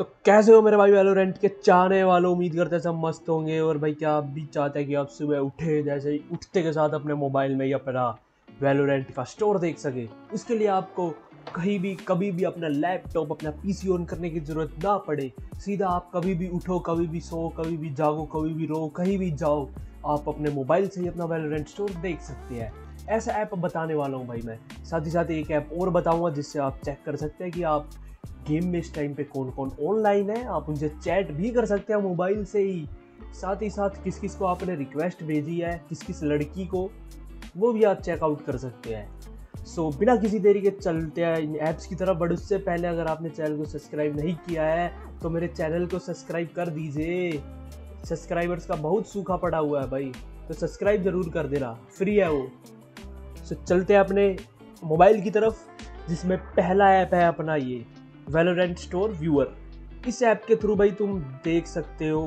तो कैसे हो मेरे भाई वैलोरेंट के? चाहने वालों उम्मीद करते हैं सब मस्त होंगे। और भाई क्या आप भी चाहते हैं कि आप सुबह उठे, जैसे ही उठते के साथ अपने मोबाइल में ही अपना वैलोरेंट का स्टोर देख सके। उसके लिए आपको कहीं भी, कभी भी अपना लैपटॉप अपना पीसी ऑन करने की ज़रूरत ना पड़े। सीधा आप कभी भी उठो, कभी भी सो, कभी भी जागो, कभी भी रो, कहीं भी जाओ, आप अपने मोबाइल से ही अपना वैलोरेंट स्टोर देख सकते हैं। ऐसा ऐप बताने वाला हूँ भाई मैं। साथ ही साथ एक ऐप और बताऊँगा जिससे आप चेक कर सकते हैं कि आप गेम में इस टाइम पे कौन कौन ऑनलाइन है आप उनसे चैट भी कर सकते हैं मोबाइल से ही। साथ ही साथ किस किस को आपने रिक्वेस्ट भेजी है किस किस लड़की को वो भी आप चेकआउट कर सकते हैं। सो so, बिना किसी देरी के चलते हैं इन ऐप्स की तरफ़ बट उससे पहले अगर आपने चैनल को सब्सक्राइब नहीं किया है तो मेरे चैनल को सब्सक्राइब कर दीजिए। सब्सक्राइबर्स का बहुत सूखा पड़ा हुआ है भाई तो सब्सक्राइब ज़रूर कर देना। फ्री है वो। सो so, चलते हैं अपने मोबाइल की तरफ़ जिसमें पहला ऐप है अपना ये। वेलोरेंट स्टोर व्यूअर इस ऐप के थ्रू भाई तुम देख सकते हो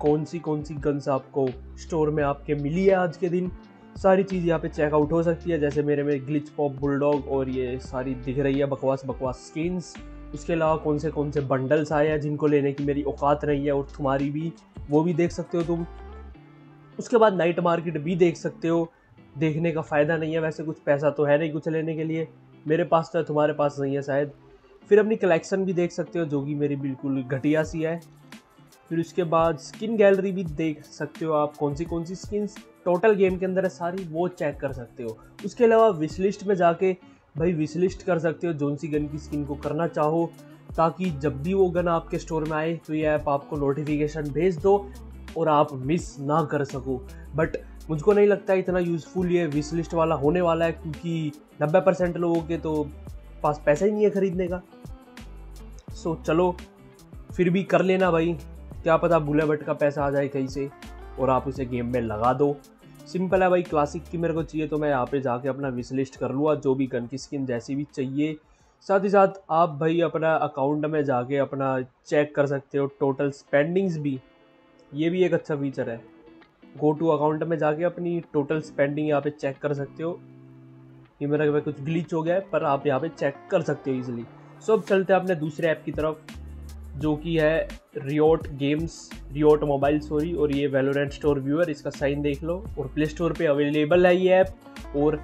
कौन सी कौन सी गन्स आपको स्टोर में आपके मिली है आज के दिन। सारी चीज़ यहाँ पे चेकआउट हो सकती है, जैसे मेरे में ग्लिच पॉप बुलडॉग और ये सारी दिख रही है बकवास बकवास स्किन्स उसके अलावा कौन से कौन से बंडल्स आए हैं जिनको लेने की मेरी औकात नहीं है और तुम्हारी भी, वो भी देख सकते हो तुम। उसके बाद नाइट मार्केट भी देख सकते हो। देखने का फ़ायदा नहीं है, वैसे कुछ पैसा तो है नहीं कुछ लेने के लिए। मेरे पास तो है, तुम्हारे पास नहीं है शायद। फिर अपनी कलेक्शन भी देख सकते हो, जो कि मेरी बिल्कुल घटिया सी है। फिर उसके बाद स्किन गैलरी भी देख सकते हो आप, कौन सी कौन सी स्किन्स टोटल गेम के अंदर है सारी, वो चेक कर सकते हो। उसके अलावा विश लिस्ट में जाके भाई विश लिस्ट कर सकते हो, जोन सी गन की स्किन को करना चाहो, ताकि जब भी वो गन आपके स्टोर में आए तो ये ऐप आपको नोटिफिकेशन भेज दो और आप मिस ना कर सको। बट मुझको नहीं लगता इतना यूज़फुल ये विश लिस्ट वाला होने वाला है, क्योंकि 90 परसेंट लोगों के तो पास पैसा ही नहीं है ख़रीदने का। सो चलो, फिर भी कर लेना भाई। क्या पता बट का पैसा आ जाए कहीं से, और आप उसे गेम में लगा दो। सिंपल है भाई क्लासिक की मेरे को चाहिए तो मैं यहाँ पे जाके अपना विश लिस्ट कर लूँगा, जो भी गन की स्किन जैसी भी चाहिए। साथ ही साथ आप भाई अपना अकाउंट में जाके अपना चेक कर सकते हो टोटल स्पेंडिंग्स भी। ये भी एक अच्छा फीचर है। गो टू अकाउंट में जाके अपनी टोटल स्पेंडिंग यहाँ पे चेक कर सकते हो। ये मेरा कुछ ग्लिच हो गया है, पर आप यहाँ पे चेक कर सकते हो इजीली सो अब चलते हैं अपने दूसरे ऐप की तरफ़, जो कि है Riot games Riot mobile sorry और ये वेलोरेंट स्टोर व्यूअर इसका साइन देख लो, और प्ले स्टोर पे अवेलेबल है ये ऐप और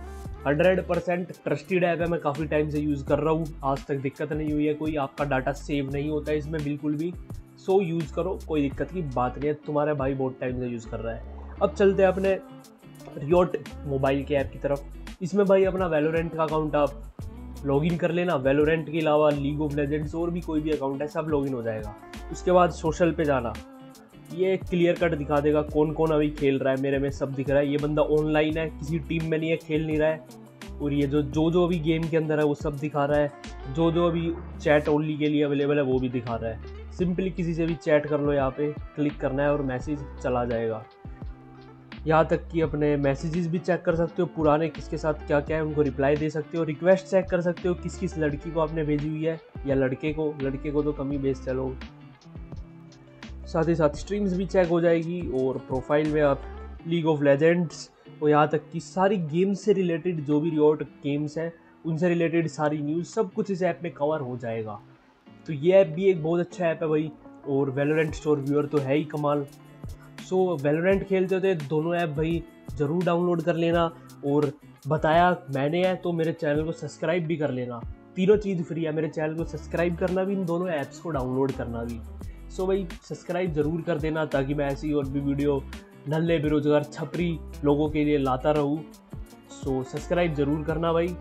100 परसेंट ट्रस्टेड ऐप है। मैं काफ़ी टाइम से यूज़ कर रहा हूँ, आज तक दिक्कत नहीं हुई है कोई, आपका डाटा सेव नहीं होता है इसमें बिल्कुल भी। सो यूज़ करो, कोई दिक्कत की बात नहीं है, तुम्हारा भाई बहुत टाइम से यूज़ कर रहा है। अब चलते हैं अपने रियोट मोबाइल के ऐप की तरफ़। इसमें भाई अपना वेलोरेंट का अकाउंट आप लॉगिन कर लेना। वेलोरेंट के अलावा लीग ऑफ़ लेजेंड्स और भी कोई भी अकाउंट है, सब लॉगिन हो जाएगा। उसके बाद सोशल पे जाना। ये क्लियर कट दिखा देगा कौन कौन अभी खेल रहा है, मेरे में सब दिख रहा है। ये बंदा ऑनलाइन है, किसी टीम में नहीं है, खेल नहीं रहा है। और ये जो जो जो अभी गेम के अंदर है, वो सब दिखा रहा है। जो जो अभी चैट ओनली के लिए अवेलेबल है, वो भी दिखा रहा है। सिंपली किसी से भी चैट कर लो यहाँ पे क्लिक करना है और मैसेज चला जाएगा। यहाँ तक कि अपने मैसेजेस भी चेक कर सकते हो, पुराने किसके साथ क्या क्या है, उनको रिप्लाई दे सकते हो रिक्वेस्ट चेक कर सकते हो किस किस लड़की को आपने भेजी हुई है, या लड़के को लड़के को तो कम भेज, चलो। साथ ही साथ स्ट्रीम्स भी चेक हो जाएगी, और प्रोफ़ाइल में आप लीग ऑफ़ लेजेंड्स और यहाँ तक कि सारी गेम्स से रिलेटेड जो भी रिवॉर्ड गेम्स हैं, उनसे रिलेटेड सारी न्यूज़ सब कुछ इस ऐप में कवर हो जाएगा। तो ये ऐप भी एक बहुत अच्छा ऐप है भाई, और वेलोरेंट स्टोर व्यूअर तो है ही कमाल। सो वेलोरेंट खेलते होते दोनों ऐप भाई ज़रूर डाउनलोड कर लेना। और बताया मैंने है तो मेरे चैनल को सब्सक्राइब भी कर लेना। तीनों चीज़ फ्री है मेरे चैनल को सब्सक्राइब करना भी इन दोनों ऐप्स को डाउनलोड करना भी। सो so भाई सब्सक्राइब ज़रूर कर देना ताकि मैं ऐसी और भी वीडियो नल्ले बेरोजगार छपरी लोगों के लिए लाता रहूँ। सो so, सब्सक्राइब ज़रूर करना भाई।